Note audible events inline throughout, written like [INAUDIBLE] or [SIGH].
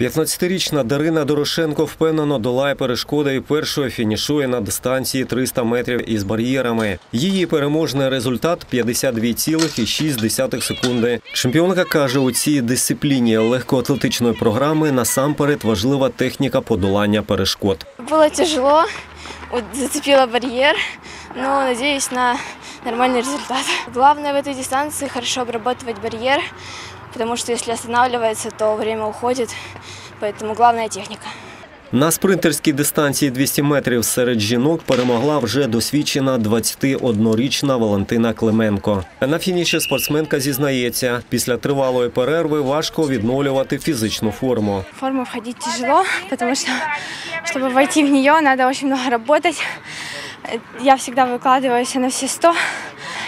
15-річна Дарина Дорошенко впевнено долає перешкоди і першою фінішує на дистанції 300 метрів із бар'єрами. Її переможний результат 52,6 секунди. Чемпіонка каже, у цій дисципліні легкоатлетичної програми насамперед важлива техніка подолання перешкод. Было тяжело, вот зацепила барьер, но надеюсь на нормальный результат. Главное в этой дистанции хорошо обрабатывать барьер, потому что если останавливается, то время уходит, поэтому главная техника. На спринтерській дистанції 200 метрів серед жінок перемогла вже досвідчена 21-річна Валентина Клименко. На фініші спортсменка зізнається, після тривалої перерви важко відновлювати фізичну форму. В форму входить тяжело, потому что, чтобы войти в нее, надо очень много работать. Э, Я всегда выкладываюсь на все сто.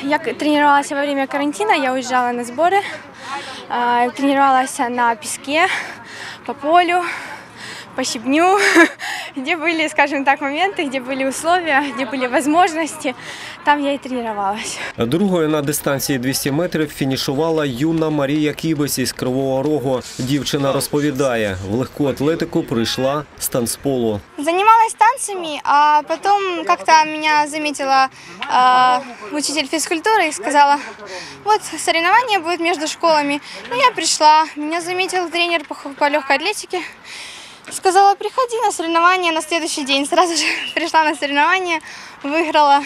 Я к- тренировалась во время карантина, я уезжала на сборы, а, тренировалась на песке, по полю, по щебню, [LAUGHS] где были, скажем так, моменты, где были условия, где были возможности, там я и тренировалась. Другою на дистанції 200 метрів фінішувала юна Марія Кібес із Кривого Рогу. Дівчина розповідає, в легку атлетику прийшла з танцполу. Занималась танцами, а потом как-то меня заметила э, учитель физкультуры и сказала, вот соревнование будет между школами. Ну, я пришла, меня заметил тренер по, х- по легкой атлетике, сказала, приходи на соревнования на следующий день. Сразу же [LAUGHS] пришла на соревнования, выиграла.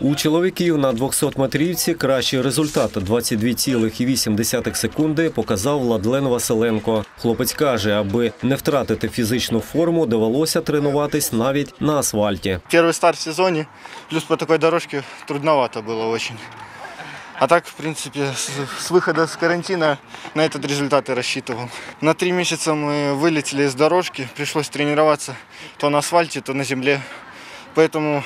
У чоловіків на 200-метрівці кращий результат 22,8 секунди показав Владлен Василенко. Хлопець каже, аби не втратити фізичну форму, довелося тренуватись навіть на асфальті. Первый старт в сезоне, плюс по такой дорожке трудновато было очень. А так, в принципе, с, с выхода с карантина на этот результат и рассчитывал. На три месяца мы вылетели с дорожки, пришлось тренироваться то на асфальте, то на земле. Поэтому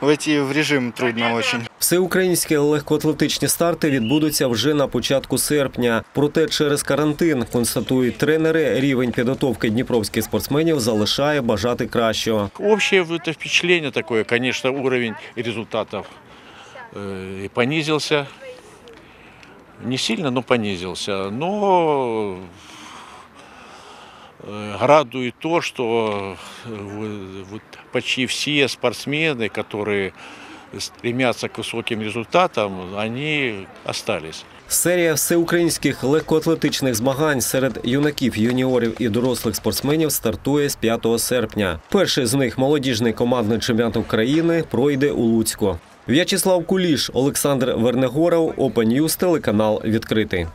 войти в режим трудно очень. Всеукраїнські легкоатлетичні старти відбудуться вже на початку серпня. Проте через карантин, констатують тренери, рівень підготовки дніпровських спортсменів залишає бажати кращого. Общее вот это впечатление такое, конечно, уровень результатов э, и понизился. Не сильно, но понизился. Но э, радует то, что э, вот- вот почти все спортсмены, которые стремятся к высоким результатам, они остались. Серія всеукраїнських легкоатлетичних змагань серед юнаків, юніорів і дорослих спортсменів стартує з 5 серпня. Перший з них молодіжний командний чемпіонат України пройде у Луцьку. В'ячеслав Куліш, Олександр Вернегоров, Open News, телеканал відкритий.